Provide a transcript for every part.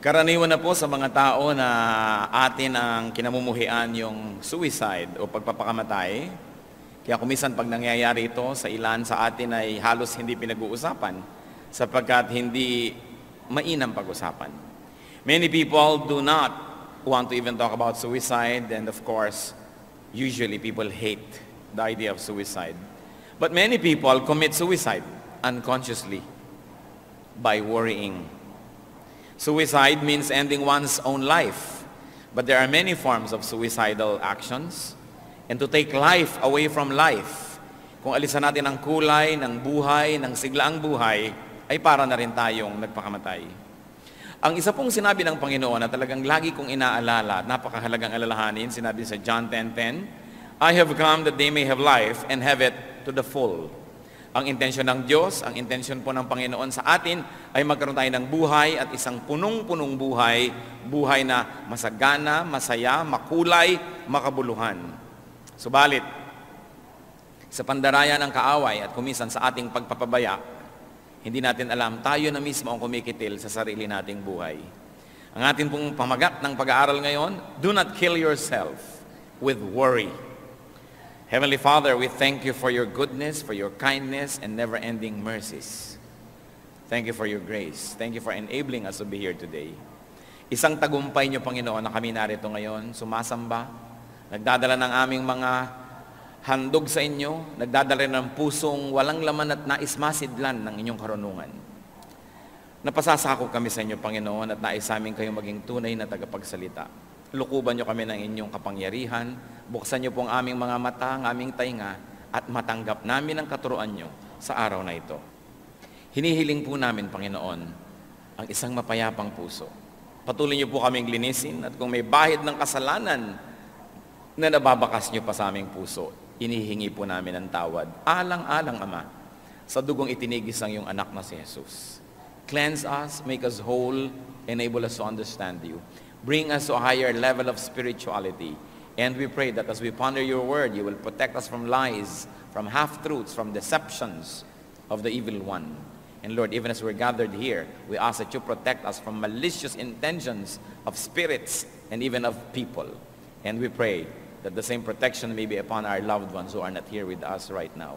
Karaniwan na po sa mga tao na atin ang kinamumuhian yung suicide o pagpapakamatay. Kaya kumisan pag nangyayari ito sa ilan sa atin ay halos hindi pinag-uusapan sapagkat hindi mainam pag-usapan. Many people do not want to even talk about suicide and of course, usually people hate the idea of suicide. But many people commit suicide unconsciously by worrying Suicide means ending one's own life. But there are many forms of suicidal actions. And to take life away from life, kung alisan natin ang kulay ng buhay, ng siglaang buhay, ay para na rin tayong nagpakamatay. Ang isa pong sinabi ng Panginoon na talagang lagi kong inaalala, napakahalagang alalahanin, sinabi sa John 10.10, I have come that they may have life and have it to the full. Ang intensyon ng Diyos, ang intensyon po ng Panginoon sa atin ay magkaroon tayo ng buhay at isang punong-punong buhay, buhay na masagana, masaya, makulay, makabuluhan. Subalit, sa pandarayan ng kaaway at kumisan sa ating pagpapabaya, hindi natin alam, tayo na mismo ang kumikitil sa sarili nating buhay. Ang ating pong pamagat ng pag-aaral ngayon, do not kill yourself with worry. Heavenly Father, we thank you for your goodness, for your kindness, and never-ending mercies. Thank you for your grace. Thank you for enabling us to be here today. Isang tagumpay niyo, Panginoon, na kami narito ngayon, sumasamba, nagdadala ng aming mga handog sa inyo, nagdadala ng pusong walang laman at nais masidlan ng inyong karunungan. Napasasako kami sa inyo, Panginoon, at nais amin kayong maging tunay na tagapagsalita. Lukuban niyo kami ng inyong kapangyarihan, Buksan niyo po ang aming mga mata, ang aming tainga, at matanggap namin ang katuruan niyo sa araw na ito. Hinihiling po namin, Panginoon, ang isang mapayapang puso. Patuloy niyo po kaming linisin at kung may bahid ng kasalanan na nababakas niyo pa sa aming puso, inihingi po namin ang tawad. Alang-alang, Ama, sa dugong itinigis ang iyong anak na si Jesus. Cleanse us, make us whole, enable us to understand you. Bring us to a higher level of spirituality And we pray that as we ponder your word, you will protect us from lies, from half-truths, from deceptions of the evil one. And Lord, even as we're gathered here, we ask that you protect us from malicious intentions of spirits and even of people. And we pray that the same protection may be upon our loved ones who are not here with us right now.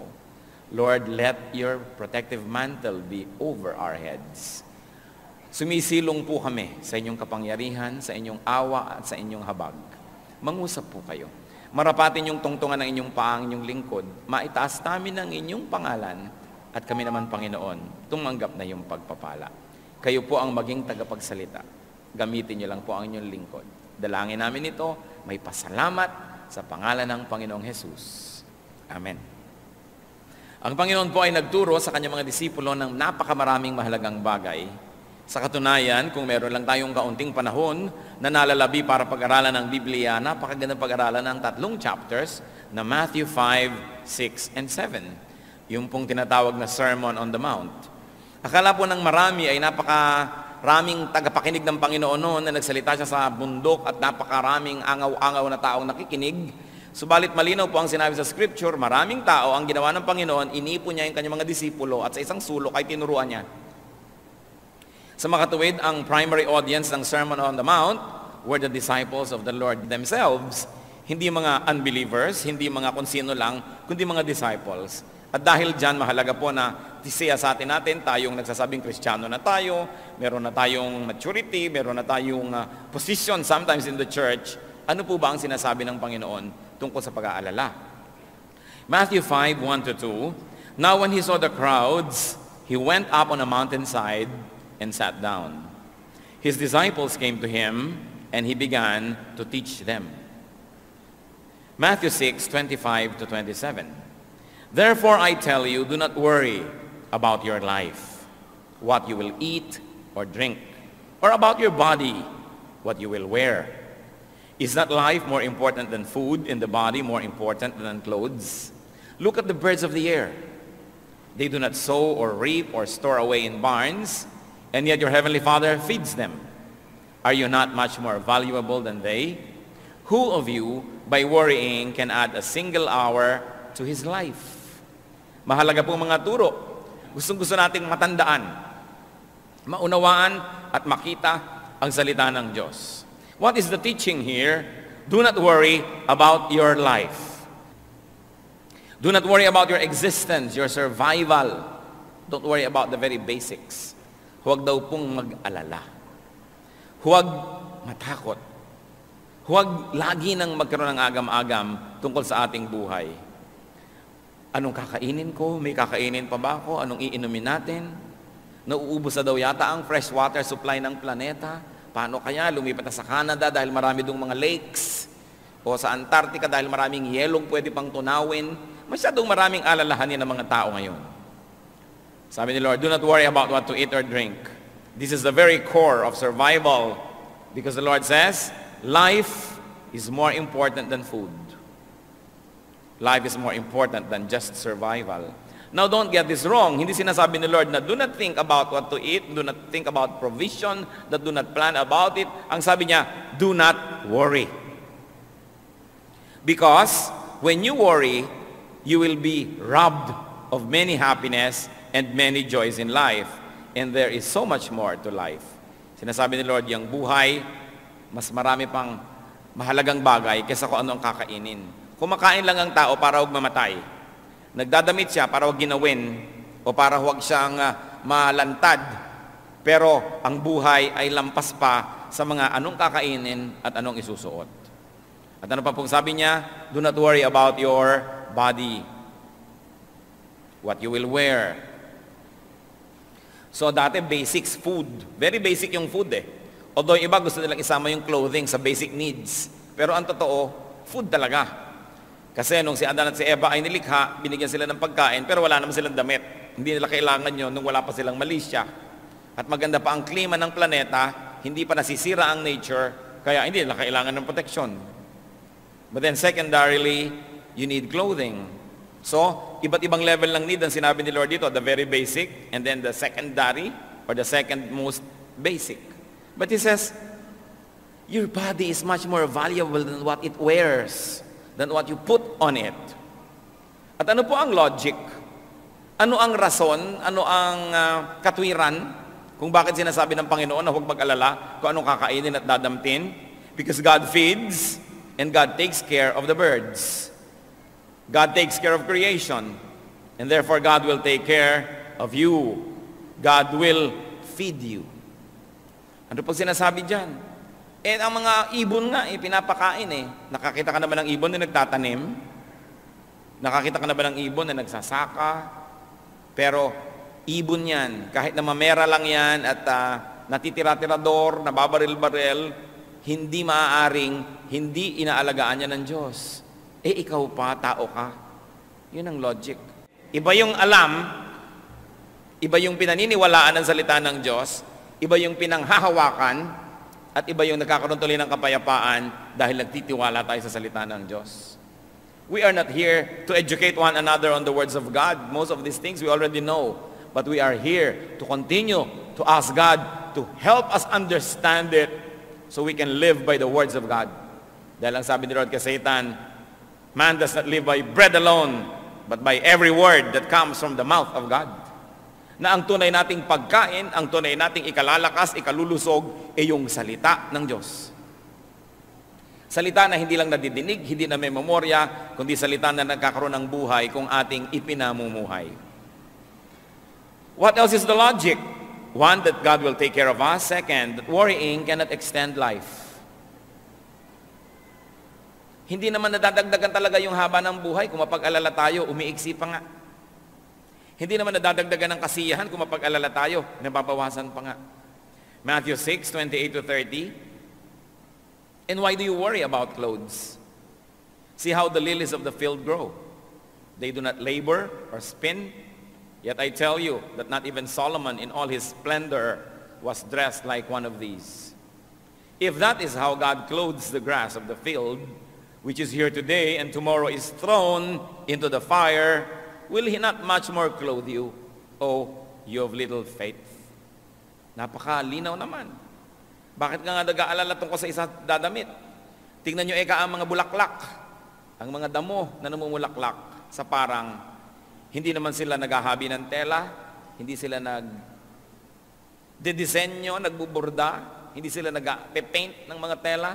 Lord, let your protective mantle be over our heads. Sumisilong po kami sa inyong kapangyarihan, sa inyong awa at sa inyong habag. mangusap po kayo. Marapatin yung tungtungan ng inyong paang, inyong lingkod, maitaas namin ang inyong pangalan, at kami naman, Panginoon, tumanggap na yung pagpapala. Kayo po ang maging tagapagsalita. Gamitin niyo lang po ang inyong lingkod. Dalangin namin ito, may pasalamat sa pangalan ng Panginoong Jesus. Amen. Ang Panginoon po ay nagturo sa kanyang mga disipulo ng napakamaraming mahalagang bagay sa katunayan, kung meron lang tayong kaunting panahon na nalalabi para pag-aralan ng Biblia, napakagandang pag-aralan ng tatlong chapters na Matthew 5, 6, and 7. Yung pong tinatawag na Sermon on the Mount. Akala po ng marami ay napakaraming tagapakinig ng Panginoon noon na nagsalita siya sa bundok at napakaraming angaw-angaw na taong nakikinig. Subalit malinaw po ang sinabi sa Scripture, maraming tao ang ginawa ng Panginoon, iniipon niya yung kanyang mga disipulo at sa isang sulok ay tinuruan niya sa makatuwid, ang primary audience ng Sermon on the Mount were the disciples of the Lord themselves. Hindi mga unbelievers, hindi mga kung sino lang, kundi mga disciples. At dahil dyan, mahalaga po na siya sa atin natin, tayong nagsasabing kristyano na tayo, meron na tayong maturity, meron na tayong uh, position sometimes in the church. Ano po ba ang sinasabi ng Panginoon tungkol sa pag-aalala? Matthew 5, 1 to 2, Now when he saw the crowds, he went up on a mountainside and sat down. His disciples came to him, and he began to teach them. Matthew 6, 25 to 27. Therefore I tell you, do not worry about your life, what you will eat or drink, or about your body, what you will wear. Is not life more important than food, and the body more important than clothes? Look at the birds of the air. They do not sow or reap or store away in barns, and yet your heavenly Father feeds them. Are you not much more valuable than they? Who of you, by worrying, can add a single hour to his life? Mahalaga po mga turo. Gustong gusto nating matandaan, maunawaan at makita ang salita ng Diyos. What is the teaching here? Do not worry about your life. Do not worry about your existence, your survival. Don't worry about the very basics. Huwag daw pong mag-alala. Huwag matakot. Huwag lagi nang magkaroon ng agam-agam tungkol sa ating buhay. Anong kakainin ko? May kakainin pa ba ako? Anong iinumin natin? Nauubos na daw yata ang fresh water supply ng planeta. Paano kaya lumipat na sa Canada dahil marami dong mga lakes? O sa Antarctica dahil maraming yelong pwede pang tunawin? Masyadong maraming alalahanin ng mga tao ngayon. Sabi ni Lord, do not worry about what to eat or drink. This is the very core of survival because the Lord says, life is more important than food. Life is more important than just survival. Now don't get this wrong. Hindi sinasabi ni Lord na do not think about what to eat, do not think about provision, that do not plan about it. Ang sabi niya, do not worry. Because when you worry, you will be robbed of many happiness and many joys in life. And there is so much more to life. Sinasabi ni Lord, yung buhay, mas marami pang mahalagang bagay kaysa kung ano ang kakainin. Kumakain lang ang tao para huwag mamatay. Nagdadamit siya para huwag ginawin o para huwag siyang uh, malantad. Pero ang buhay ay lampas pa sa mga anong kakainin at anong isusuot. At ano pa pong sabi niya? Do not worry about your body. What you will wear. So dati basics, food. Very basic yung food eh. Although iba gusto nilang isama yung clothing sa basic needs. Pero ang totoo, food talaga. Kasi nung si Adan at si Eva ay nilikha, binigyan sila ng pagkain, pero wala naman silang damit. Hindi nila kailangan yon nung wala pa silang malisya. At maganda pa ang klima ng planeta, hindi pa nasisira ang nature, kaya hindi nila kailangan ng protection. But then secondarily, you need clothing. So, iba't ibang level ng need ang sinabi ni Lord dito, the very basic, and then the secondary, or the second most basic. But He says, your body is much more valuable than what it wears than what you put on it. At ano po ang logic? Ano ang rason? Ano ang uh, katwiran kung bakit sinasabi ng Panginoon na huwag mag-alala kung anong kakainin at dadamtin? Because God feeds and God takes care of the birds. God takes care of creation. And therefore, God will take care of you. God will feed you. Ano po sinasabi dyan? Eh, ang mga ibon nga, eh, pinapakain eh. Nakakita ka na ba ng ibon na nagtatanim? Nakakita ka na ba ng ibon na nagsasaka? Pero, ibon yan. Kahit na mamera lang yan at uh, natitira-tirador, nababaril-baril, hindi maaaring, hindi inaalagaan niya ng Diyos. Eh, ikaw pa, tao ka. Yun ang logic. Iba yung alam, iba yung pinaniniwalaan ng salita ng Diyos, iba yung pinanghahawakan, at iba yung nagkakaroon tuloy ng kapayapaan dahil nagtitiwala tayo sa salita ng Diyos. We are not here to educate one another on the words of God. Most of these things we already know. But we are here to continue to ask God to help us understand it so we can live by the words of God. Dahil ang sabi ni Lord kay Satan, man does not live by bread alone, but by every word that comes from the mouth of God na ang tunay nating pagkain, ang tunay nating ikalalakas, ikalulusog, ay yung salita ng Diyos. Salita na hindi lang nadidinig, hindi na may memorya, kundi salita na nagkakaroon ng buhay kung ating ipinamumuhay. What else is the logic? One, that God will take care of us. Second, that worrying cannot extend life. Hindi naman nadadagdagan talaga yung haba ng buhay kung mapag-alala tayo, umiiksi pa nga. Hindi naman nadadagdagan ng kasiyahan kung mapag-alala tayo. Nababawasan pa nga. Matthew 6, 28 to 30. And why do you worry about clothes? See how the lilies of the field grow. They do not labor or spin. Yet I tell you that not even Solomon in all his splendor was dressed like one of these. If that is how God clothes the grass of the field, which is here today and tomorrow is thrown into the fire, will He not much more clothe you, O you of little faith? Napakalinaw naman. Bakit ka nga nag-aalala tungkol sa isa dadamit? Tingnan nyo eka ang mga bulaklak, ang mga damo na namumulaklak sa parang hindi naman sila naghahabi ng tela, hindi sila nag didisenyo, nagbuburda, Hindi sila nag-paint ng mga tela.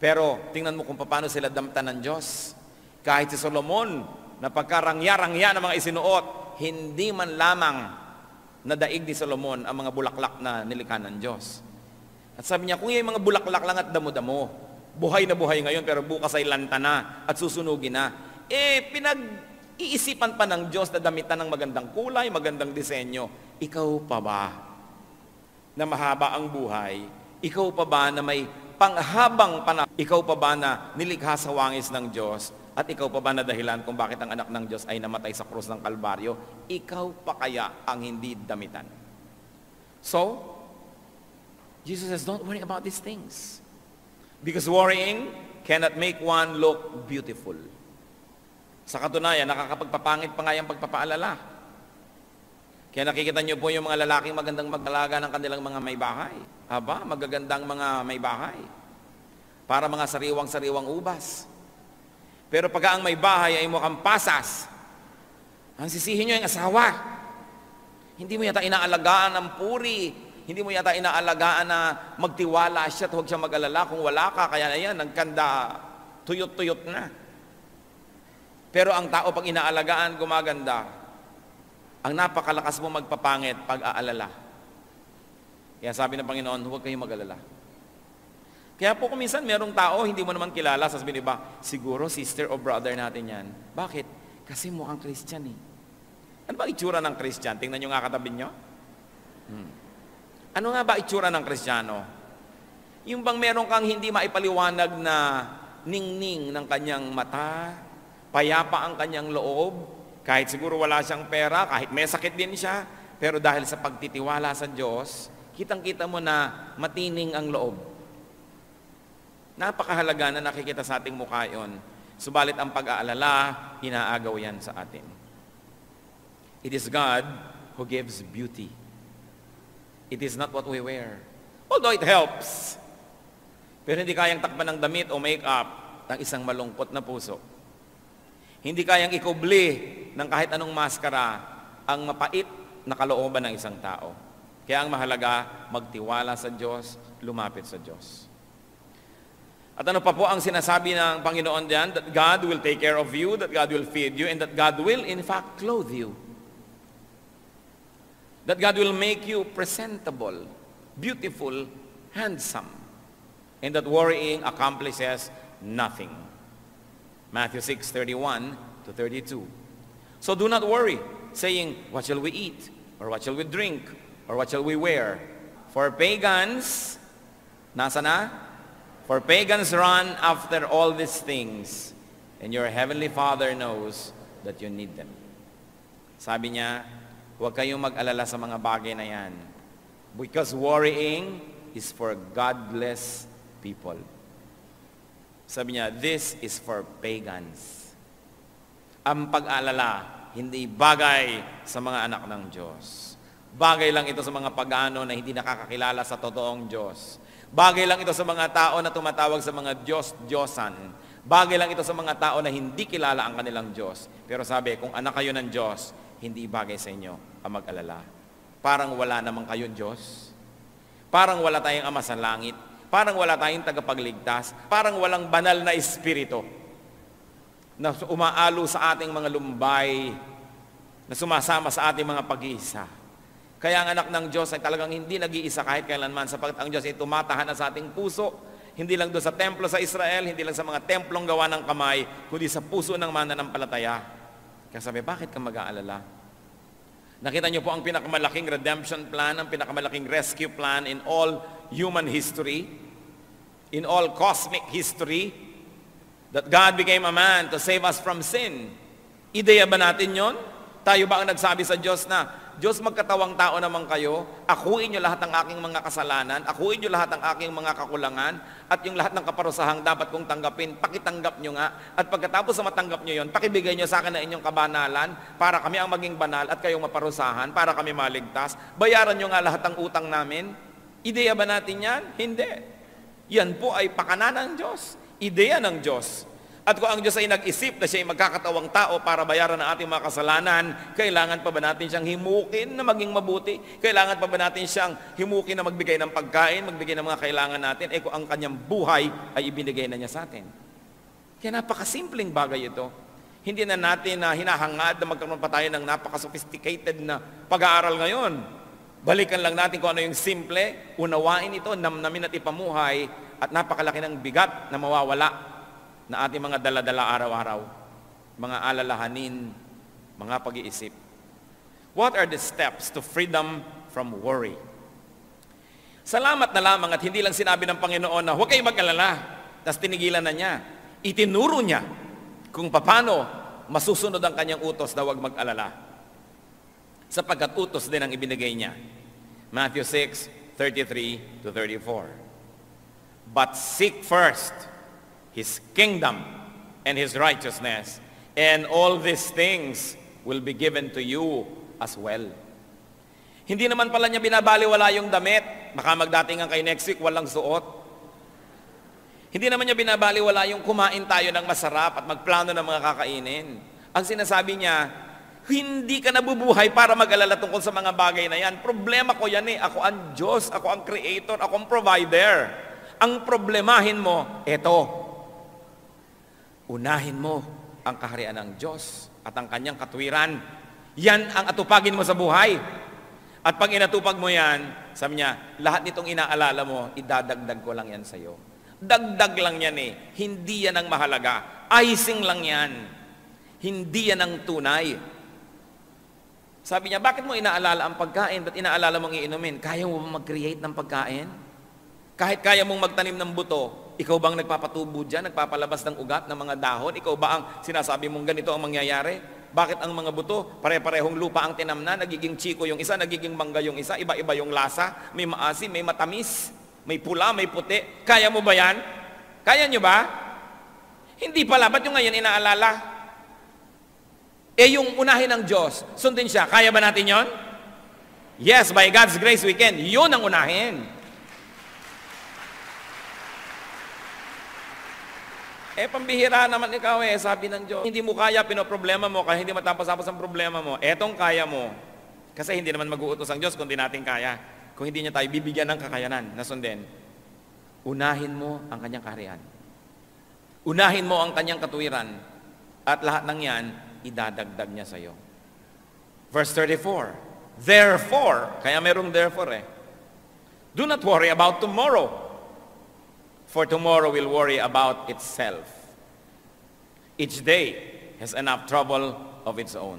Pero tingnan mo kung paano sila damtan ng Diyos. Kahit si Solomon, na pagkarangya-rangya ng mga isinuot, hindi man lamang nadaig ni Solomon ang mga bulaklak na nilikha ng Diyos. At sabi niya, kung yung mga bulaklak lang at damo-damo, buhay na buhay ngayon pero bukas ay lanta na at susunugin na. Eh, pinag-iisipan pa ng Diyos na damitan ng magandang kulay, magandang disenyo. Ikaw pa ba na mahaba ang buhay? Ikaw pa ba na may panghabang panahon? Ikaw pa ba na nilikha sa wangis ng Diyos? At ikaw pa ba na dahilan kung bakit ang anak ng Diyos ay namatay sa krus ng Kalbaryo? Ikaw pa kaya ang hindi damitan? So, Jesus says, don't worry about these things. Because worrying cannot make one look beautiful. Sa katunayan, nakakapagpapangit pa nga yung pagpapaalala. Kaya nakikita niyo po yung mga lalaking magandang magdalaga ng kanilang mga may bahay. Aba, magagandang mga may bahay. Para mga sariwang-sariwang ubas. Pero pag ang may bahay ay mukhang pasas, ang sisihin nyo yung asawa. Hindi mo yata inaalagaan ng puri. Hindi mo yata inaalagaan na magtiwala siya at huwag siya mag-alala. Kung wala ka, kaya na yan, nagkanda, tuyot-tuyot na. Pero ang tao pag inaalagaan, gumaganda. Ang napakalakas mo magpapangit pag-aalala. Kaya sabi ng Panginoon, huwag kayong mag-alala. Kaya po kung minsan merong tao, hindi mo naman kilala, sasabihin ba, siguro sister o brother natin yan. Bakit? Kasi mukhang Christian eh. Ano ba itsura ng Christian? Tingnan nyo nga katabi nyo. Hmm. Ano nga ba itsura ng Kristiyano? Yung bang meron kang hindi maipaliwanag na ningning ng kanyang mata, payapa ang kanyang loob, kahit siguro wala siyang pera, kahit may sakit din siya, pero dahil sa pagtitiwala sa Diyos, kitang-kita mo na matining ang loob. Napakahalaga na nakikita sa ating mukha yon. Subalit ang pag-aalala, inaagaw yan sa atin. It is God who gives beauty. It is not what we wear. Although it helps. Pero hindi kayang takpan ng damit o make-up ng isang malungkot na puso. Hindi kayang ikubli ng kahit anong maskara ang mapait na kalooban ng isang tao. Kaya ang mahalaga, magtiwala sa Diyos, lumapit sa Diyos. At ano pa po ang sinasabi ng Panginoon diyan? That God will take care of you, that God will feed you, and that God will in fact clothe you. That God will make you presentable, beautiful, handsome. And that worrying accomplishes nothing. Matthew 6, 31 to 32. So do not worry, saying, What shall we eat? Or what shall we drink? Or what shall we wear? For pagans, nasa na? For pagans run after all these things, and your heavenly Father knows that you need them. Sabi niya, huwag kayong mag-alala sa mga bagay na yan. Because worrying is for godless people. Sabi niya, this is for pagans. Ang pag-alala, hindi bagay sa mga anak ng Diyos. Bagay lang ito sa mga pagano na hindi nakakakilala sa totoong Diyos. Bagay lang ito sa mga tao na tumatawag sa mga Diyos-Diyosan. Bagay lang ito sa mga tao na hindi kilala ang kanilang Diyos. Pero sabi, kung anak kayo ng Diyos, hindi bagay sa inyo ang mag-alala. Parang wala namang kayo Diyos. Parang wala tayong Ama sa langit. Parang wala tayong tagapagligtas. Parang walang banal na espiritu na umaalo sa ating mga lumbay, na sumasama sa ating mga pag-iisa. Kaya ang anak ng Diyos ay talagang hindi nag-iisa kahit kailanman sapagkat ang Diyos ay tumatahan sa ating puso. Hindi lang doon sa templo sa Israel, hindi lang sa mga templong gawa ng kamay, kundi sa puso ng mananampalataya. Kaya sabi, bakit ka mag-aalala? Nakita niyo po ang pinakamalaking redemption plan, ang pinakamalaking rescue plan in all human history, in all cosmic history, that God became a man to save us from sin. Ideya ba natin yon? Tayo ba ang nagsabi sa Diyos na, Diyos, magkatawang tao naman kayo, akuin niyo lahat ng aking mga kasalanan, akuin niyo lahat ng aking mga kakulangan, at yung lahat ng kaparusahang dapat kong tanggapin, pakitanggap niyo nga, at pagkatapos sa matanggap niyo yon, pakibigay niyo sa akin na inyong kabanalan, para kami ang maging banal at kayong maparusahan, para kami maligtas. Bayaran niyo nga lahat ng utang namin. Ideya ba natin yan? Hindi. Yan po ay pakana ng Diyos. Ideya ng Diyos. At kung ang Diyos ay nag-isip na siya ay magkakatawang tao para bayaran ang ating mga kasalanan, kailangan pa ba natin siyang himukin na maging mabuti? Kailangan pa ba natin siyang himukin na magbigay ng pagkain, magbigay ng mga kailangan natin? Eh kung ang kanyang buhay ay ibinigay na niya sa atin. Kaya napakasimpleng bagay ito. Hindi na natin na hinahangad na magkaroon pa tayo ng napaka-sophisticated na pag-aaral ngayon. Balikan lang natin kung ano yung simple, unawain ito, namnamin at ipamuhay, at napakalaki ng bigat na mawawala na ating mga daladala araw-araw, mga alalahanin, mga pag-iisip. What are the steps to freedom from worry? Salamat na lamang at hindi lang sinabi ng Panginoon na huwag kayong mag-alala, tapos tinigilan na niya. Itinuro niya kung paano masusunod ang kanyang utos na huwag mag-alala. Sapagkat utos din ang ibinigay niya. Matthew 6, 33 to 34. But seek first His kingdom and His righteousness. And all these things will be given to you as well. Hindi naman pala niya binabaliwala yung damit. Baka magdating ang kay next week, walang suot. Hindi naman niya binabaliwala yung kumain tayo ng masarap at magplano ng mga kakainin. Ang sinasabi niya, hindi ka nabubuhay para mag-alala tungkol sa mga bagay na yan. Problema ko yan eh. Ako ang Diyos, ako ang Creator, ako ang Provider. Ang problemahin mo, eto, Unahin mo ang kaharian ng Diyos at ang kanyang katwiran. Yan ang atupagin mo sa buhay. At pag inatupag mo yan, sabi niya, lahat nitong inaalala mo, idadagdag ko lang yan sa iyo. Dagdag lang yan eh. Hindi yan ang mahalaga. Icing lang yan. Hindi yan ang tunay. Sabi niya, bakit mo inaalala ang pagkain? Ba't inaalala mong iinumin? Kaya mo mag-create ng pagkain? Kahit kaya mong magtanim ng buto, ikaw bang nagpapatubo dyan, nagpapalabas ng ugat ng mga dahon? Ikaw ba ang sinasabi mong ganito ang mangyayari? Bakit ang mga buto, pare-parehong lupa ang tinamna, nagiging chiko yung isa, nagiging mangga yung isa, iba-iba yung lasa, may maasim, may matamis, may pula, may puti. Kaya mo ba yan? Kaya nyo ba? Hindi pala, ba't yung ngayon inaalala? Eh yung unahin ng Diyos, sundin siya, kaya ba natin yon? Yes, by God's grace we can. Yun ang unahin. Eh, pambihira naman ikaw eh, sabi ng Diyos. Hindi mo kaya, pinoproblema mo, kaya hindi matapos-tapos ang problema mo. Etong kaya mo. Kasi hindi naman mag-uutos ang Diyos kung di natin kaya. Kung hindi niya tayo bibigyan ng kakayanan na sundin. Unahin mo ang kanyang kaharian. Unahin mo ang kanyang katuwiran. At lahat ng yan, idadagdag niya sa iyo. Verse 34. Therefore, kaya merong therefore eh. Do not worry about tomorrow for tomorrow will worry about itself. Each day has enough trouble of its own.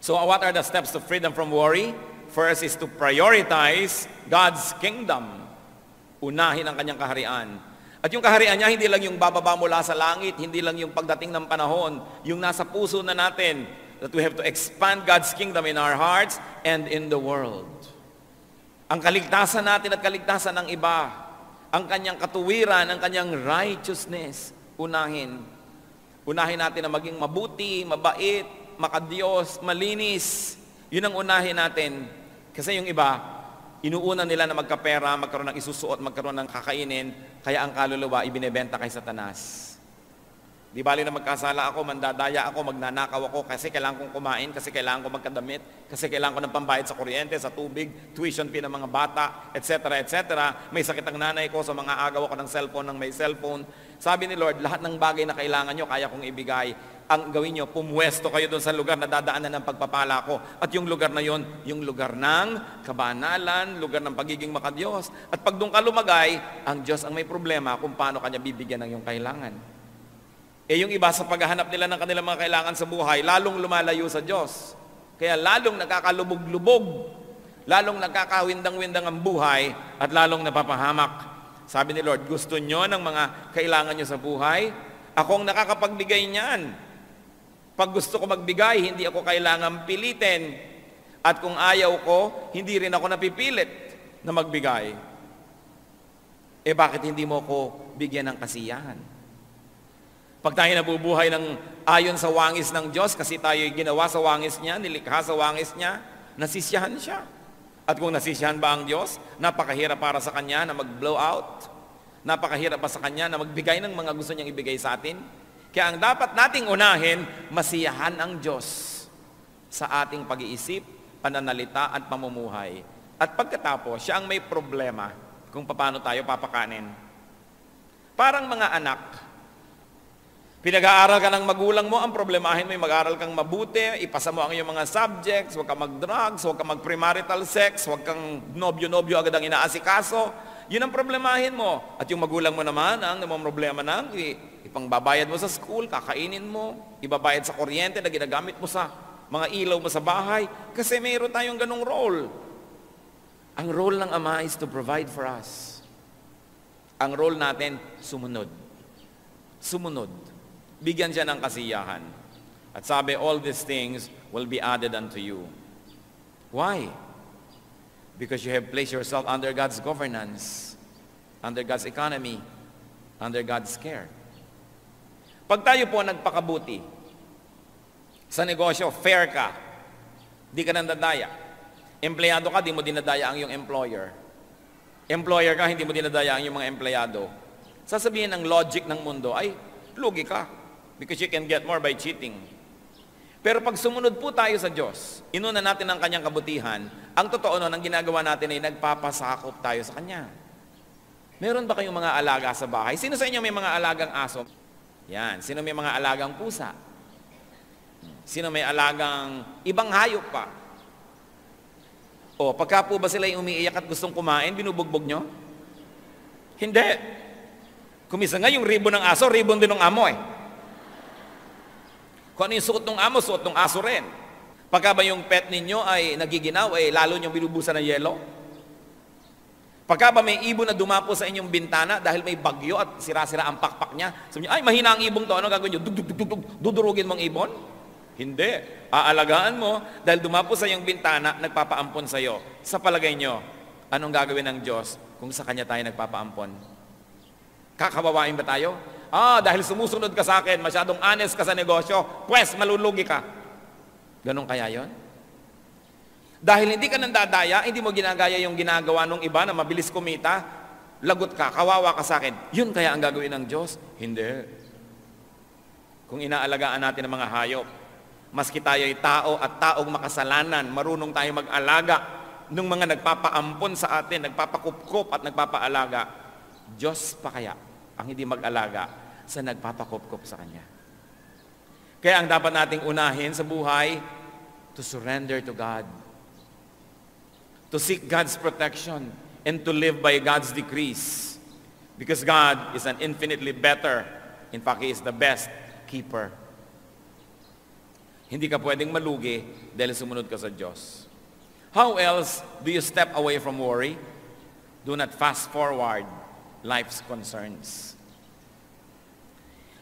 So what are the steps to freedom from worry? First is to prioritize God's kingdom. Unahin ang kanyang kaharian. At yung kaharian niya, hindi lang yung bababa mula sa langit, hindi lang yung pagdating ng panahon, yung nasa puso na natin, that we have to expand God's kingdom in our hearts and in the world. Ang kaligtasan natin at kaligtasan ng iba, ang kanyang katuwiran, ang kanyang righteousness, unahin. Unahin natin na maging mabuti, mabait, makadiyos, malinis. Yun ang unahin natin. Kasi yung iba, inuuna nila na magkapera, magkaroon ng isusuot, magkaroon ng kakainin, kaya ang kaluluwa ibinebenta kay Satanas. Di bali na magkasala ako, mandadaya ako, magnanakaw ako kasi kailangan kong kumain, kasi kailangan ko magkadamit, kasi kailangan ko ng pambayad sa kuryente, sa tubig, tuition fee ng mga bata, etc. etc. May sakit ang nanay ko, sa mga agaw ako ng cellphone ng may cellphone. Sabi ni Lord, lahat ng bagay na kailangan nyo, kaya kong ibigay. Ang gawin nyo, pumwesto kayo doon sa lugar na dadaanan ng pagpapala ko. At yung lugar na yon, yung lugar ng kabanalan, lugar ng pagiging makadiyos. At pag doon ka lumagay, ang Diyos ang may problema kung paano kanya bibigyan ng yung kailangan. Eh yung iba sa paghahanap nila ng kanilang mga kailangan sa buhay, lalong lumalayo sa Diyos. Kaya lalong nakakalubog-lubog, lalong nakakawindang-windang ang buhay, at lalong napapahamak. Sabi ni Lord, gusto nyo ng mga kailangan nyo sa buhay? Ako ang nakakapagbigay niyan. Pag gusto ko magbigay, hindi ako kailangan pilitin. At kung ayaw ko, hindi rin ako napipilit na magbigay. Eh bakit hindi mo ko bigyan ng kasiyahan? Pag tayo nabubuhay ng ayon sa wangis ng Diyos, kasi tayo ginawa sa wangis niya, nilikha sa wangis niya, nasisyahan siya. At kung nasisyahan ba ang Diyos, napakahirap para sa Kanya na mag-blow out. Napakahirap pa sa Kanya na magbigay ng mga gusto niyang ibigay sa atin. Kaya ang dapat nating unahin, masiyahan ang Diyos sa ating pag-iisip, pananalita at pamumuhay. At pagkatapos, siya ang may problema kung paano tayo papakanin. Parang mga anak, Pinag-aaral ka ng magulang mo, ang problemahin mo mag-aaral kang mabuti, ipasa mo ang iyong mga subjects, huwag kang mag-drugs, huwag kang mag-premarital sex, huwag kang nobyo-nobyo agad ang inaasikaso. Yun ang problemahin mo. At yung magulang mo naman, ang namang problema nang ipangbabayad mo sa school, kakainin mo, ibabayad sa kuryente na ginagamit mo sa mga ilaw mo sa bahay. Kasi mayroon tayong ganong role. Ang role ng Ama is to provide for us. Ang role natin, sumunod. Sumunod. Bigyan siya ng kasiyahan. At sabi, all these things will be added unto you. Why? Because you have placed yourself under God's governance, under God's economy, under God's care. Pag tayo po nagpakabuti, sa negosyo, fair ka, di ka nandadaya. Empleyado ka, di mo dinadaya ang iyong employer. Employer ka, hindi mo dinadaya ang iyong mga empleyado. Sasabihin ng logic ng mundo, ay, lugi ka. Because you can get more by cheating. Pero pag sumunod po tayo sa Diyos, inuna natin ang kanyang kabutihan, ang totoo nun, ang ginagawa natin ay nagpapasakop tayo sa Kanya. Meron ba kayong mga alaga sa bahay? Sino sa inyo may mga alagang aso? Yan. Sino may mga alagang pusa? Sino may alagang ibang hayop pa? O, pagka po ba sila umiiyak at gustong kumain, binubugbog nyo? Hindi. Kumisa nga yung ribbon ng aso, ribbon din ng amo eh. Kung ano yung suot ng amo, suot ng aso rin. Pagka ba yung pet ninyo ay nagiginaw, ay lalo niyong binubusan ng yelo? Pagka ba may ibon na dumapo sa inyong bintana dahil may bagyo at sira-sira ang pakpak niya, sabi niyo, ay mahina ang ibong to, ano gagawin niyo? Dug, dug, dug, dug, dudurugin mong ibon? Hindi. Aalagaan mo dahil dumapo sa iyong bintana, nagpapaampon sa iyo. Sa palagay niyo, anong gagawin ng Diyos kung sa Kanya tayo nagpapaampon? Kakawawain ba tayo? Ah, dahil sumusunod ka sa akin, masyadong honest ka sa negosyo, pwes, malulugi ka. Ganon kaya yon? Dahil hindi ka nandadaya, hindi mo ginagaya yung ginagawa ng iba na mabilis kumita, lagot ka, kawawa ka sa akin. Yun kaya ang gagawin ng Diyos? Hindi. Kung inaalagaan natin ang mga hayop, maski tayo ay tao at taong makasalanan, marunong tayo mag-alaga ng mga nagpapaampon sa atin, nagpapakupkop at nagpapaalaga, Diyos pa kaya ang hindi mag-alaga sa nagpapakopkop sa Kanya. Kaya ang dapat nating unahin sa buhay, to surrender to God. To seek God's protection and to live by God's decrees. Because God is an infinitely better, in fact, He is the best keeper. Hindi ka pwedeng malugi dahil sumunod ka sa Diyos. How else do you step away from worry? Do not fast forward life's concerns.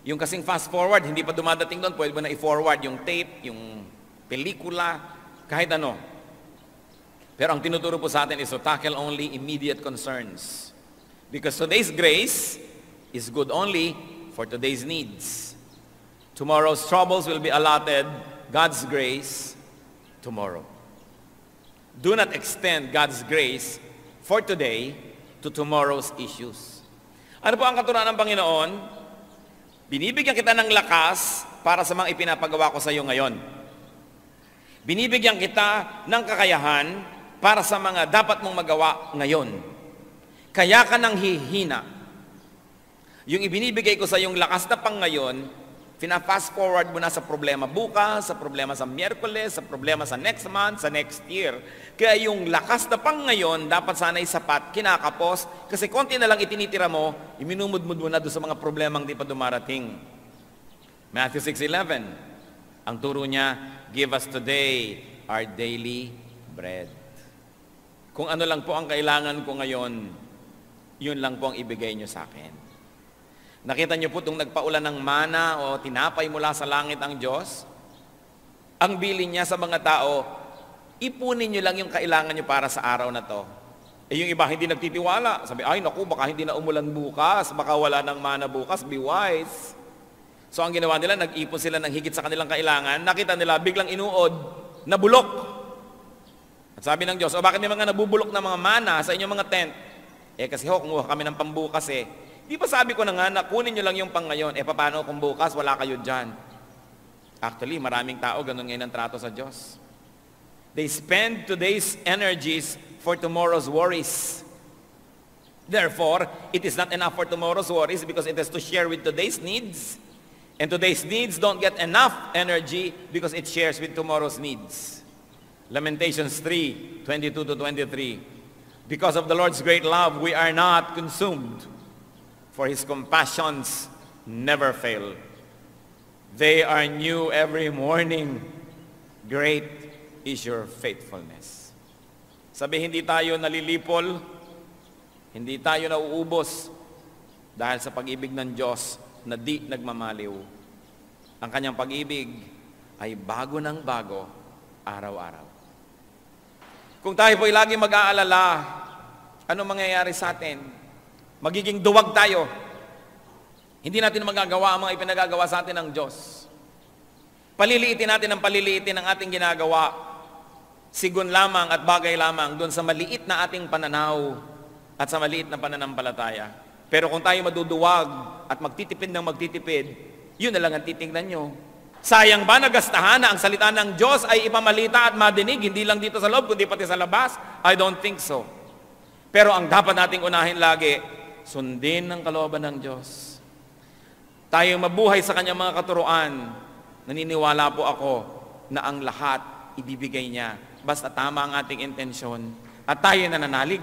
Yung kasing fast forward, hindi pa dumadating doon, pwede mo na i-forward yung tape, yung pelikula, kahit ano. Pero ang tinuturo po sa atin is to tackle only immediate concerns. Because today's grace is good only for today's needs. Tomorrow's troubles will be allotted God's grace tomorrow. Do not extend God's grace for today to tomorrow's issues. Ano po ang katuruan ng Panginoon? Binibigyan kita ng lakas para sa mga ipinapagawa ko sa iyo ngayon. Binibigyan kita ng kakayahan para sa mga dapat mong magawa ngayon. Kaya ka nang hihina. Yung ibinibigay ko sa iyong lakas na pang ngayon, Fina-fast forward mo na sa problema bukas, sa problema sa Miyerkules, sa problema sa next month, sa next year. Kaya yung lakas na pang ngayon, dapat sana'y sapat, kinakapos, kasi konti na lang itinitira mo, iminumudmud mo na doon sa mga problemang di pa dumarating. Matthew 6.11, ang turo niya, Give us today our daily bread. Kung ano lang po ang kailangan ko ngayon, yun lang po ang ibigay niyo sa akin. Nakita niyo po itong nagpaulan ng mana o tinapay mula sa langit ang Diyos? Ang bilin niya sa mga tao, ipunin niyo lang yung kailangan niyo para sa araw na to. Eh yung iba hindi nagtitiwala. Sabi, ay naku, baka hindi na umulan bukas, baka wala ng mana bukas, be wise. So ang ginawa nila, nag-ipon sila ng higit sa kanilang kailangan. Nakita nila, biglang inuod, nabulok. At sabi ng Diyos, o bakit may mga nabubulok na mga mana sa inyong mga tent? Eh kasi ho, kumuha kami ng pambukas eh. Di ba sabi ko na nga na kunin nyo lang yung pang ngayon. Eh paano kung bukas wala kayo dyan? Actually, maraming tao ganun ngayon ang trato sa Diyos. They spend today's energies for tomorrow's worries. Therefore, it is not enough for tomorrow's worries because it has to share with today's needs. And today's needs don't get enough energy because it shares with tomorrow's needs. Lamentations 3, 22 to 23. Because of the Lord's great love, we are not consumed, for his compassions never fail. They are new every morning. Great is your faithfulness. Sabi, hindi tayo nalilipol, hindi tayo nauubos dahil sa pag-ibig ng Diyos na di nagmamaliw. Ang kanyang pag-ibig ay bago ng bago, araw-araw. Kung tayo po'y lagi mag-aalala, ano mangyayari sa atin? Magiging duwag tayo. Hindi natin magagawa ang mga ipinagagawa sa atin ng Diyos. Paliliitin natin ang paliliitin ang ating ginagawa. Sigun lamang at bagay lamang doon sa maliit na ating pananaw at sa maliit na pananampalataya. Pero kung tayo maduduwag at magtitipid ng magtitipid, yun na lang ang titingnan nyo. Sayang ba nagastahan na ang salita ng Diyos ay ipamalita at madinig, hindi lang dito sa loob, kundi pati sa labas? I don't think so. Pero ang dapat nating unahin lagi, sundin ng kalooban ng Diyos. Tayo mabuhay sa kanyang mga katuruan. Naniniwala po ako na ang lahat ibibigay niya. Basta tama ang ating intensyon at tayo nananalig.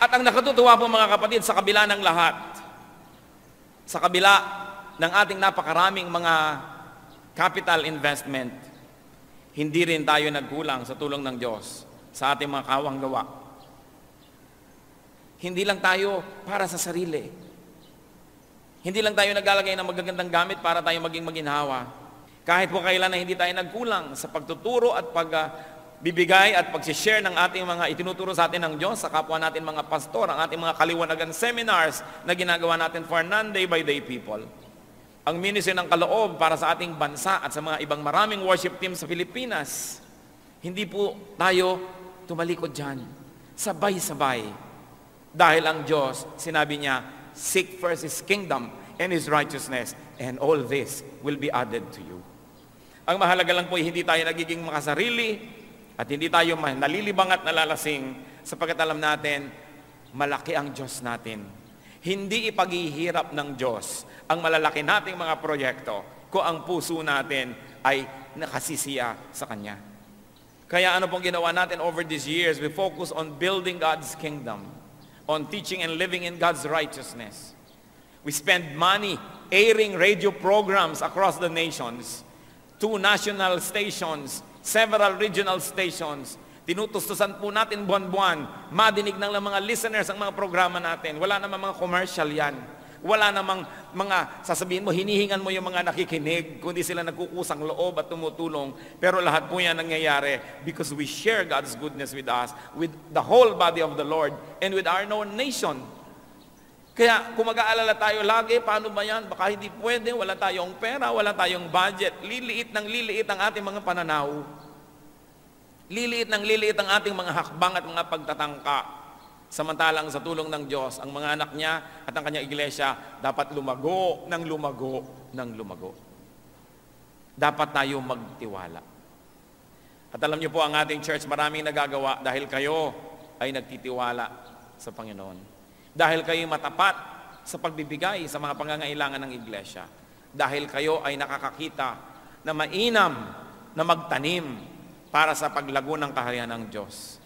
At ang nakatutuwa po mga kapatid, sa kabila ng lahat, sa kabila ng ating napakaraming mga capital investment, hindi rin tayo nagkulang sa tulong ng Diyos sa ating mga kawang gawa. Hindi lang tayo para sa sarili. Hindi lang tayo naglalagay ng magagandang gamit para tayo maging maginhawa. Kahit po kailan na hindi tayo nagkulang sa pagtuturo at pag uh, at pag-share ng ating mga itinuturo sa atin ng Diyos sa kapwa natin mga pastor, ang ating mga kaliwanagan seminars na ginagawa natin for non-day by day people. Ang ministry ng kaloob para sa ating bansa at sa mga ibang maraming worship team sa Pilipinas. Hindi po tayo tumalikod dyan. Sabay-sabay. Dahil ang Diyos, sinabi niya, seek first His kingdom and His righteousness, and all this will be added to you. Ang mahalaga lang po, hindi tayo nagiging makasarili, at hindi tayo nalilibang at nalalasing sapagkat alam natin, malaki ang Diyos natin. Hindi ipaghihirap ng Diyos ang malalaki nating mga proyekto kung ang puso natin ay nakasisiya sa Kanya. Kaya ano pong ginawa natin over these years, we focus on building God's kingdom, on teaching and living in God's righteousness. We spend money airing radio programs across the nations, two national stations, several regional stations. Tinutustusan po natin buwan-buwan, madinig ng mga listeners ang mga programa natin. Wala namang mga commercial yan. Wala namang mga, sasabihin mo, hinihingan mo yung mga nakikinig, kundi sila nagkukusang loob at tumutulong. Pero lahat po yan nangyayari because we share God's goodness with us, with the whole body of the Lord, and with our known nation. Kaya kung mag-aalala tayo lagi, paano ba yan? Baka hindi pwede, wala tayong pera, wala tayong budget. Liliit ng liliit ang ating mga pananaw. Liliit ng liliit ang ating mga hakbang at mga pagtatangka. Samantalang sa tulong ng Diyos, ang mga anak niya at ang kanyang iglesia dapat lumago ng lumago ng lumago. Dapat tayo magtiwala. At alam niyo po, ang ating church maraming nagagawa dahil kayo ay nagtitiwala sa Panginoon. Dahil kayo matapat sa pagbibigay sa mga pangangailangan ng iglesia. Dahil kayo ay nakakakita na mainam na magtanim para sa paglago ng kaharian ng Diyos.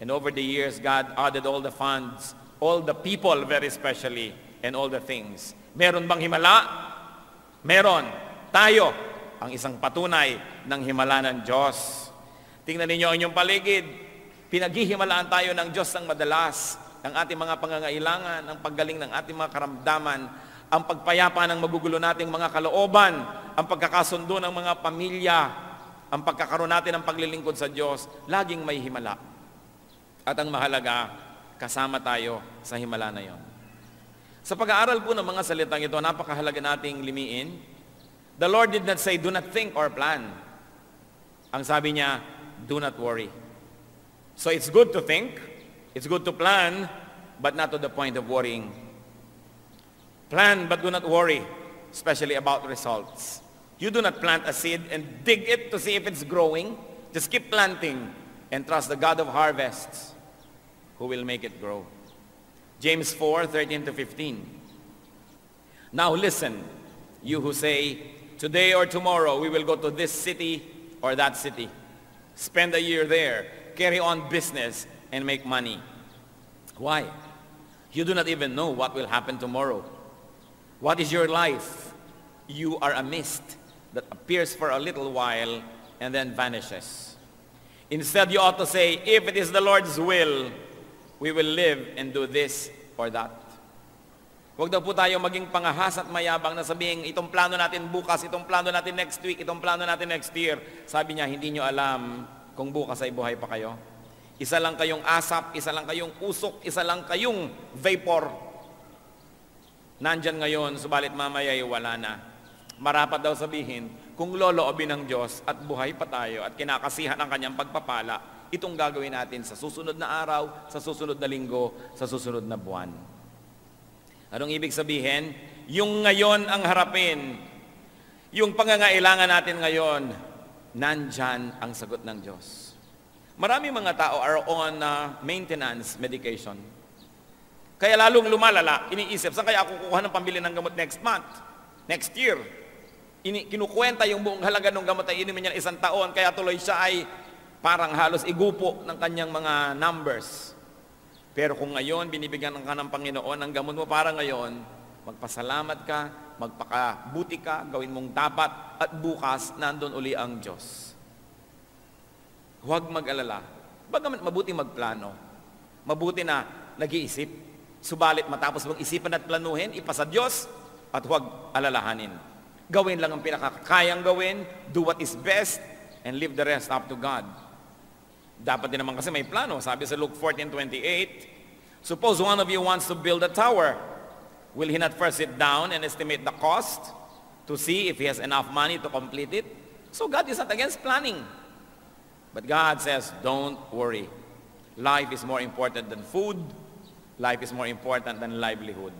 And over the years, God added all the funds, all the people very specially, and all the things. Meron bang himala? Meron. Tayo, ang isang patunay ng himala ng Diyos. Tingnan ninyo ang inyong paligid. Pinaghihimalaan tayo ng Diyos ng madalas ang ating mga pangangailangan, ang paggaling ng ating mga karamdaman, ang pagpayapa ng magugulo nating mga kalooban, ang pagkakasundo ng mga pamilya, ang pagkakaroon natin ng paglilingkod sa Diyos, laging may himala. At ang mahalaga, kasama tayo sa himala na yon. Sa pag-aaral po ng mga salitang ito, napakahalaga nating limiin. The Lord did not say, do not think or plan. Ang sabi niya, do not worry. So it's good to think, it's good to plan, but not to the point of worrying. Plan but do not worry, especially about results. You do not plant a seed and dig it to see if it's growing. Just keep planting and trust the God of harvests who will make it grow. James 4, 13 to 15. Now listen, you who say, today or tomorrow we will go to this city or that city. Spend a year there, carry on business, and make money. Why? You do not even know what will happen tomorrow. What is your life? You are a mist that appears for a little while and then vanishes. Instead, you ought to say, if it is the Lord's will, we will live and do this or that. Huwag daw po tayo maging pangahas at mayabang na sabihin, itong plano natin bukas, itong plano natin next week, itong plano natin next year. Sabi niya, hindi nyo alam kung bukas ay buhay pa kayo. Isa lang kayong asap, isa lang kayong usok, isa lang kayong vapor. Nandyan ngayon, subalit mamaya ay wala na. Marapat daw sabihin, kung loloobin ng Diyos at buhay pa tayo at kinakasihan ang kanyang pagpapala, itong gagawin natin sa susunod na araw, sa susunod na linggo, sa susunod na buwan. Anong ibig sabihin? Yung ngayon ang harapin. Yung pangangailangan natin ngayon, nandyan ang sagot ng Diyos. Marami mga tao are on uh, maintenance medication. Kaya lalong lumalala, iniisip, saan kaya ako kukuha ng pambili ng gamot next month? Next year? Ini, kinukwenta yung buong halaga ng gamot ay inumin niya isang taon, kaya tuloy siya ay parang halos igupo ng kanyang mga numbers. Pero kung ngayon, binibigyan ka ng Panginoon ng gamot mo para ngayon, magpasalamat ka, magpakabuti ka, gawin mong dapat, at bukas, nandun uli ang Diyos. Huwag mag-alala. Bagamat mabuti magplano. Mabuti na nag-iisip. Subalit matapos mong isipan at planuhin, ipasa Diyos at huwag alalahanin. Gawin lang ang pinakakayang gawin, do what is best, and leave the rest up to God. Dapat din naman kasi may plano. Sabi sa Luke 14:28, Suppose one of you wants to build a tower. Will he not first sit down and estimate the cost to see if he has enough money to complete it? So God is not against planning. But God says, don't worry. Life is more important than food. Life is more important than livelihood.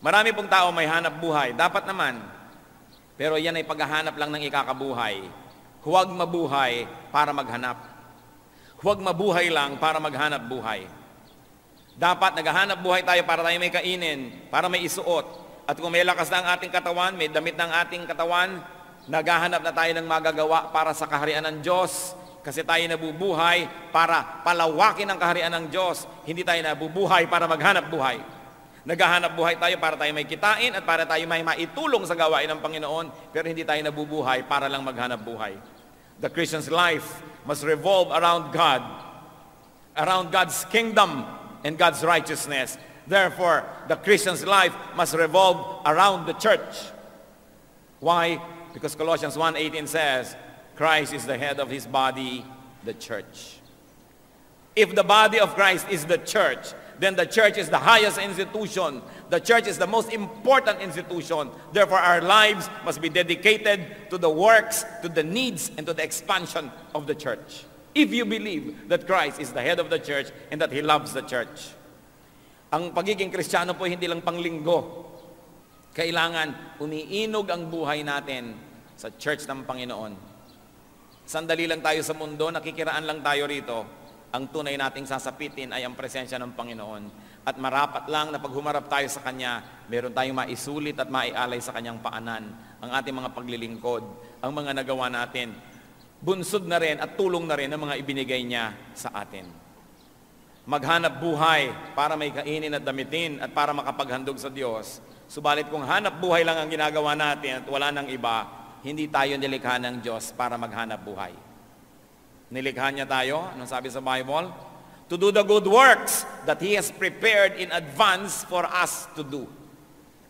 Marami pong tao may hanap buhay. Dapat naman. Pero yan ay paghahanap lang ng ikakabuhay. Huwag mabuhay para maghanap. Huwag mabuhay lang para maghanap buhay. Dapat naghahanap buhay tayo para tayo may kainin, para may isuot. At kung may lakas na ang ating katawan, may damit ng ating katawan, naghahanap na tayo ng magagawa para sa kaharian ng Diyos, kasi tayo nabubuhay para palawakin ang kaharian ng Diyos. Hindi tayo nabubuhay para maghanap buhay. Naghahanap buhay tayo para tayo may kitain at para tayo may maitulong sa gawain ng Panginoon, pero hindi tayo nabubuhay para lang maghanap buhay. The Christian's life must revolve around God, around God's kingdom and God's righteousness. Therefore, the Christian's life must revolve around the church. Why? Because Colossians 1.18 says, Christ is the head of his body, the church. If the body of Christ is the church, then the church is the highest institution. The church is the most important institution. Therefore, our lives must be dedicated to the works, to the needs, and to the expansion of the church. If you believe that Christ is the head of the church and that He loves the church. Ang pagiging kristyano po hindi lang panglinggo. Kailangan umiinog ang buhay natin sa church ng Panginoon Sandali lang tayo sa mundo, nakikiraan lang tayo rito. Ang tunay nating sasapitin ay ang presensya ng Panginoon. At marapat lang na pag humarap tayo sa Kanya, meron tayong maisulit at maialay sa Kanyang paanan. Ang ating mga paglilingkod, ang mga nagawa natin. Bunsod na rin at tulong na rin ang mga ibinigay niya sa atin. Maghanap buhay para may kainin at damitin at para makapaghandog sa Diyos. Subalit kung hanap buhay lang ang ginagawa natin at wala nang iba, hindi tayo nilikha ng Diyos para maghanap buhay. Nilikha niya tayo, anong sabi sa Bible? To do the good works that He has prepared in advance for us to do.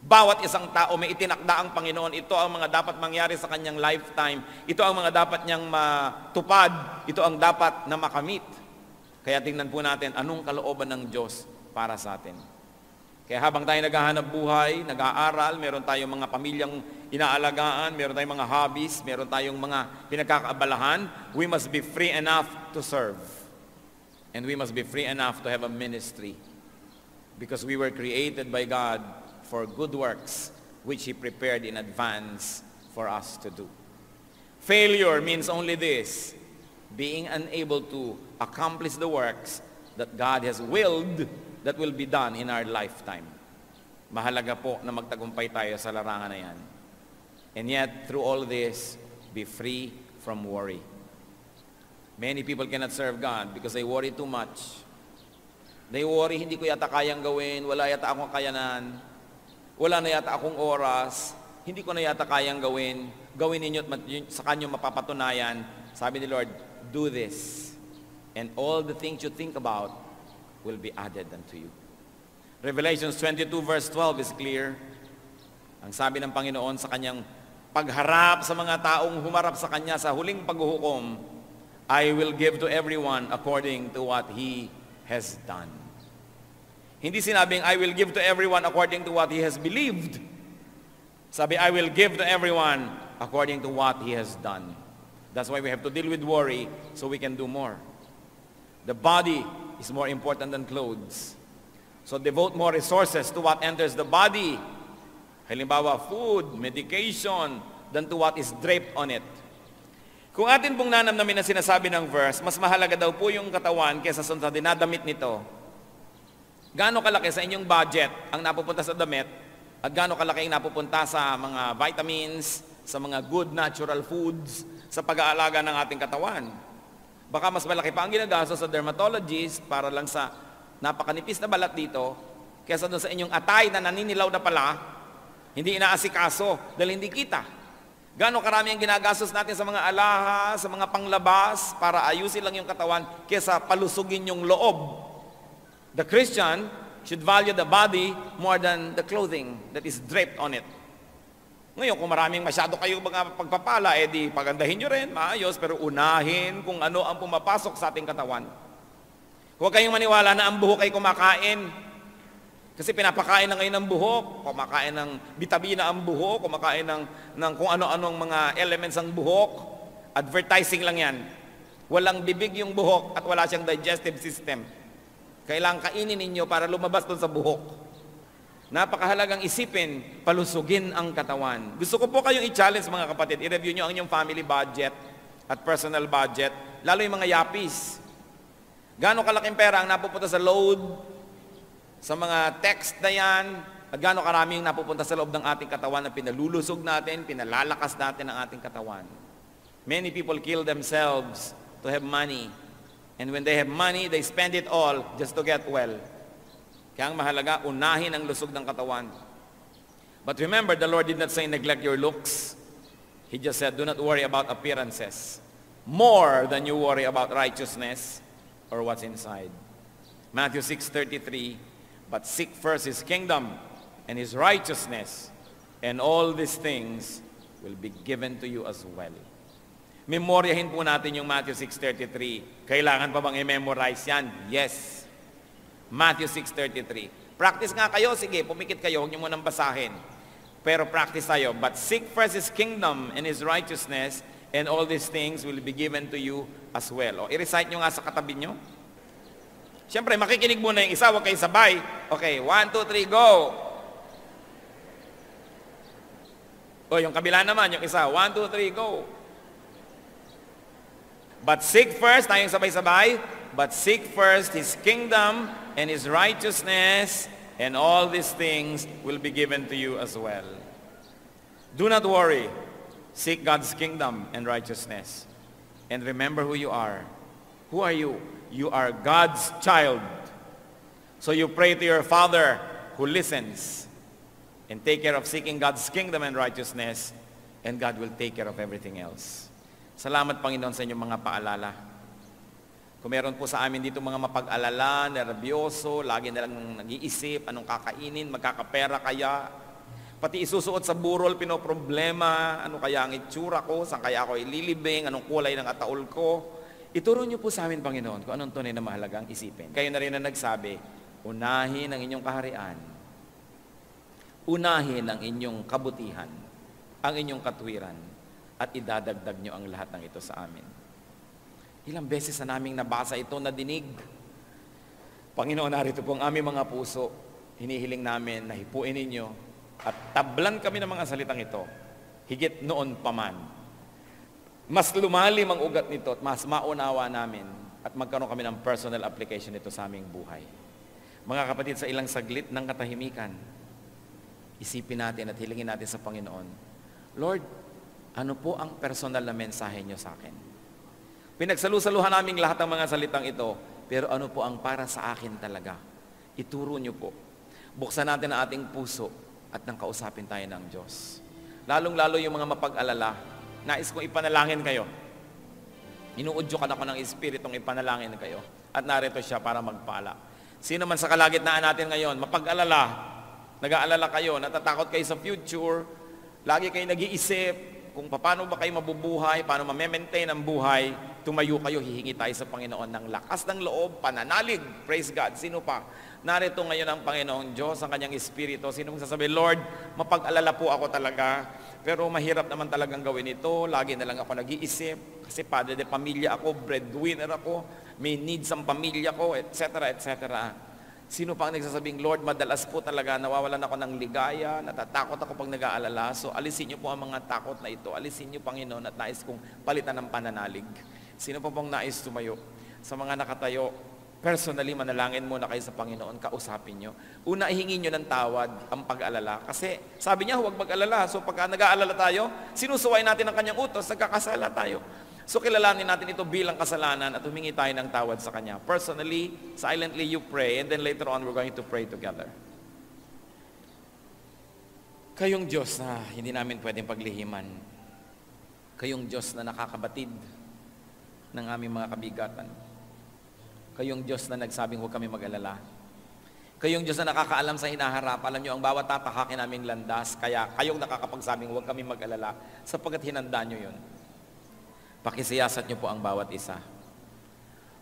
Bawat isang tao may itinakda ang Panginoon. Ito ang mga dapat mangyari sa kanyang lifetime. Ito ang mga dapat niyang matupad. Ito ang dapat na makamit. Kaya tingnan po natin anong kalooban ng Diyos para sa atin. Kaya habang tayo naghahanap buhay, nag-aaral, meron tayong mga pamilyang inaalagaan, meron tayong mga hobbies, meron tayong mga pinagkakaabalahan, we must be free enough to serve. And we must be free enough to have a ministry. Because we were created by God for good works, which He prepared in advance for us to do. Failure means only this, being unable to accomplish the works that God has willed that will be done in our lifetime. Mahalaga po na magtagumpay tayo sa larangan na yan. And yet, through all this, be free from worry. Many people cannot serve God because they worry too much. They worry, hindi ko yata kayang gawin, wala yata akong kayanan, wala na yata akong oras, hindi ko na yata kayang gawin, gawin ninyo at sa kanyo mapapatunayan. Sabi ni Lord, do this. And all the things you think about, will be added unto you. Revelations 22 verse 12 is clear. Ang sabi ng Panginoon sa kanyang pagharap sa mga taong humarap sa kanya sa huling paghuhukom, I will give to everyone according to what he has done. Hindi sinabing, I will give to everyone according to what he has believed. Sabi, I will give to everyone according to what he has done. That's why we have to deal with worry so we can do more. The body is more important than clothes. So devote more resources to what enters the body. Halimbawa, food, medication, than to what is draped on it. Kung atin pong nanamnamin na sinasabi ng verse, mas mahalaga daw po yung katawan kaysa sa dinadamit nito. Gaano kalaki sa inyong budget ang napupunta sa damit at gaano kalaki ang napupunta sa mga vitamins, sa mga good natural foods, sa pag-aalaga ng ating katawan. Baka mas malaki pa ang ginagastos sa dermatologist para lang sa napakanipis na balat dito kaysa doon sa inyong atay na naninilaw na pala, hindi inaasikaso dahil hindi kita. Gano'ng karami ang ginagastos natin sa mga alaha, sa mga panglabas para ayusin lang yung katawan kaysa palusugin yung loob. The Christian should value the body more than the clothing that is draped on it. Ngayon, kung maraming masyado kayo mga pagpapala, eh di pagandahin nyo rin, maayos, pero unahin kung ano ang pumapasok sa ating katawan. Huwag kayong maniwala na ang buhok ay kumakain. Kasi pinapakain na ngayon ng buhok, kumakain ng bitabina ang buhok, kumakain ng, ng kung ano-anong mga elements ang buhok. Advertising lang yan. Walang bibig yung buhok at wala siyang digestive system. Kailangan kainin ninyo para lumabas doon sa buhok. Napakahalagang isipin, palusugin ang katawan. Gusto ko po kayong i-challenge mga kapatid, i-review nyo ang inyong family budget at personal budget, lalo yung mga yapis. Gano'ng kalaking pera ang napupunta sa load, sa mga text na yan, at gano'ng karami yung napupunta sa loob ng ating katawan na pinalulusog natin, pinalalakas natin ang ating katawan. Many people kill themselves to have money. And when they have money, they spend it all just to get well. Kaya ang mahalaga, unahin ang lusog ng katawan. But remember, the Lord did not say neglect your looks. He just said, do not worry about appearances. More than you worry about righteousness or what's inside. Matthew 6.33, But seek first His kingdom and His righteousness, and all these things will be given to you as well. Memoryahin po natin yung Matthew 6.33. Kailangan pa bang i-memorize yan? Yes. Matthew 6.33. Practice nga kayo, sige, pumikit kayo, huwag niyo munang basahin. Pero practice tayo. But seek first His kingdom and His righteousness, and all these things will be given to you as well. O, i-recite nyo nga sa katabi nyo. Siyempre, makikinig muna yung isa, huwag kayo sabay. Okay, one, two, three, go! O, yung kabila naman, yung isa, one, two, three, go! But seek first, tayong sabay-sabay, but seek first His kingdom and His righteousness, and all these things will be given to you as well. Do not worry. Seek God's kingdom and righteousness. And remember who you are. Who are you? You are God's child. So you pray to your Father who listens and take care of seeking God's kingdom and righteousness, and God will take care of everything else. Salamat, Panginoon, sa inyong mga paalala. Kung meron po sa amin dito mga mapag-alala, nervyoso, lagi na lang nag-iisip, anong kakainin, magkakapera kaya, pati isusuot sa burol, pinoproblema, ano kaya ang itsura ko, saan kaya ako ililibing, anong kulay ng ataol ko. Ituro niyo po sa amin, Panginoon, kung anong tunay na mahalagang isipin. Kayo na rin na nagsabi, unahin ang inyong kaharian Unahin ang inyong kabutihan, ang inyong katwiran, at idadagdag nyo ang lahat ng ito sa amin. Ilang beses na naming nabasa ito, na dinig. Panginoon, narito po ang aming mga puso. Hinihiling namin na hipuin ninyo at tablan kami ng mga salitang ito. Higit noon pa man. Mas lumalim ang ugat nito at mas maunawa namin at magkaroon kami ng personal application nito sa aming buhay. Mga kapatid, sa ilang saglit ng katahimikan, isipin natin at hilingin natin sa Panginoon, Lord, ano po ang personal na mensahe niyo sa akin? Pinagsalusaluhan namin lahat ng mga salitang ito, pero ano po ang para sa akin talaga? Ituro niyo po. Buksan natin ang ating puso at nang kausapin tayo ng Diyos. Lalong-lalo yung mga mapag-alala, nais kong ipanalangin kayo. Inuudyo ka na ko ng Espiritong ipanalangin kayo. At narito siya para magpala. Sino man sa kalagitnaan natin ngayon, mapag-alala, nag-aalala kayo, natatakot kayo sa future, lagi kayo nag-iisip, kung paano ba kayo mabubuhay, paano ma-maintain ang buhay, tumayo kayo, hihingi tayo sa Panginoon ng lakas ng loob, pananalig, praise God. Sino pa? Narito ngayon ang Panginoong Diyos, ang kanyang Espiritu. Sino magsasabi, Lord, mapag-alala po ako talaga, pero mahirap naman talagang gawin ito. Lagi na lang ako nag-iisip, kasi padre de pamilya ako, breadwinner ako, may needs ang pamilya ko, etc., etc. Sino pa ang nagsasabing, Lord, madalas po talaga nawawalan ako ng ligaya, natatakot ako pag nag-aalala. So alisin niyo po ang mga takot na ito. Alisin niyo, Panginoon, at nais kong palitan ng pananalig. Sino pa pong nais tumayo? Sa mga nakatayo, personally, manalangin muna kayo sa Panginoon, kausapin niyo. Una, ihingi niyo ng tawad ang pag-alala. Kasi sabi niya, huwag mag-alala. So pagka nag-aalala tayo, sinusuway natin ang kanyang utos, nagkakasala tayo. So kilalanin natin ito bilang kasalanan at humingi tayo ng tawad sa Kanya. Personally, silently you pray and then later on we're going to pray together. Kayong Diyos na hindi namin pwedeng paglihiman. Kayong Diyos na nakakabatid ng aming mga kabigatan. Kayong Diyos na nagsabing huwag kami mag-alala. Kayong Diyos na nakakaalam sa hinaharap. Alam niyo, ang bawat tatahakin naming landas, kaya kayong nakakapagsabing huwag kami mag-alala sapagkat hinanda niyo yun. Pakisiyasat niyo po ang bawat isa.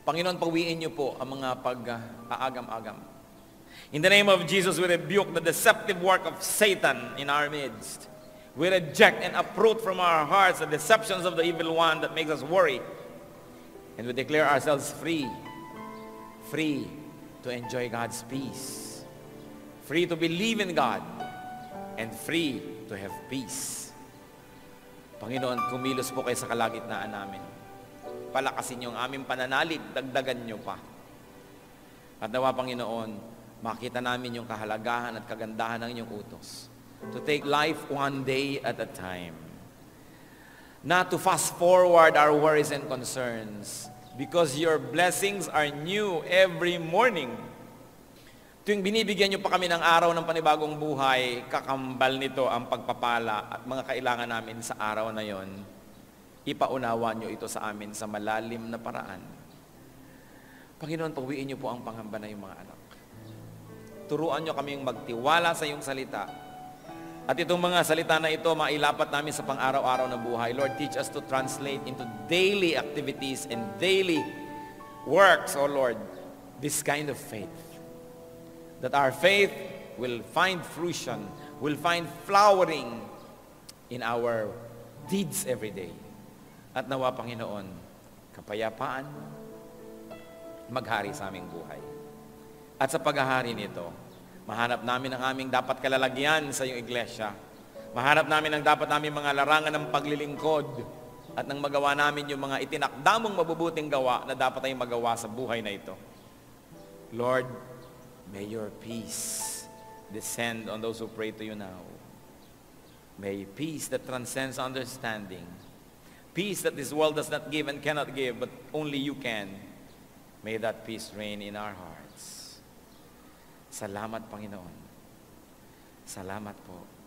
Panginoon, pawiin niyo po ang mga pag-aagam-agam. In the name of Jesus, we rebuke the deceptive work of Satan in our midst. We reject and uproot from our hearts the deceptions of the evil one that makes us worry. And we declare ourselves free, free to enjoy God's peace, free to believe in God, and free to have peace. Panginoon, kumilos po kayo sa kalagitnaan namin. Palakasin niyo ang aming pananalig, dagdagan niyo pa. At nawa, Panginoon, makita namin yung kahalagahan at kagandahan ng inyong utos. To take life one day at a time. Not to fast forward our worries and concerns because your blessings are new every morning. Tuwing binibigyan niyo pa kami ng araw ng panibagong buhay, kakambal nito ang pagpapala at mga kailangan namin sa araw na yon. Ipaunawa niyo ito sa amin sa malalim na paraan. Panginoon, pawiin niyo po ang pangamba na yung mga anak. Turuan niyo kaming magtiwala sa iyong salita. At itong mga salita na ito, mailapat namin sa pang-araw-araw na buhay. Lord, teach us to translate into daily activities and daily works, O oh Lord, this kind of faith that our faith will find fruition, will find flowering in our deeds every day. At nawa, Panginoon, kapayapaan maghari sa aming buhay. At sa paghahari nito, mahanap namin ang aming dapat kalalagyan sa iyong iglesia. Mahanap namin ang dapat namin mga larangan ng paglilingkod at nang magawa namin yung mga itinakdamong mabubuting gawa na dapat ay magawa sa buhay na ito. Lord, May your peace descend on those who pray to you now. May peace that transcends understanding, peace that this world does not give and cannot give, but only you can, may that peace reign in our hearts. Salamat, Panginoon. Salamat po.